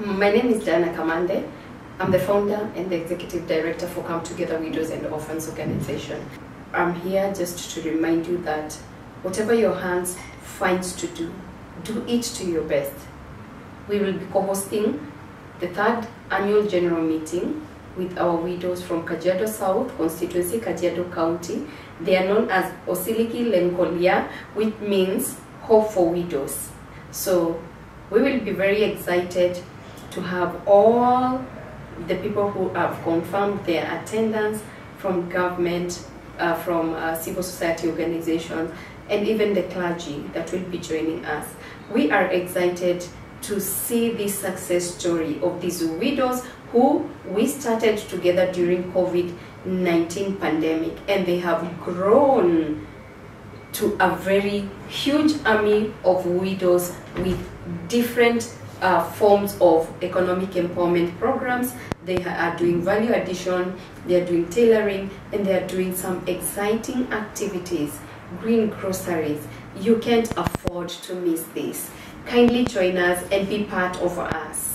My name is Dianah Kamande. I'm the founder and the executive director for Come Together Widows and Orphans Organization. I'm here just to remind you that whatever your hands finds to do, do it to your best. We will be co-hosting the third annual general meeting with our widows from Kajiado South constituency, Kajiado County. They are known as Osiligi Lenkolia, which means hope for widows. So we will be very excited to have all the people who have confirmed their attendance from government, uh, from uh, civil society organizations, and even the clergy that will be joining us. We are excited to see this success story of these widows who we started together during COVID-19 pandemic and they have grown to a very huge army of widows with different uh, forms of economic empowerment programs. They are doing value addition, they are doing tailoring, and they are doing some exciting activities, green groceries. You can't afford to miss this. Kindly join us and be part of us.